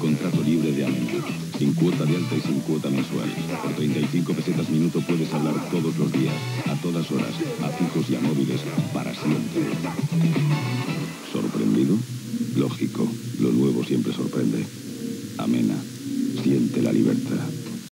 contrato libre de Amena. Sin cuota de alta y sin cuota mensual. Por 35 pesetas minuto puedes hablar todos los días, a todas horas, a fijos y a móviles, para siempre. ¿Sorprendido? Lógico. Lo nuevo siempre sorprende. Amena. Siente la libertad.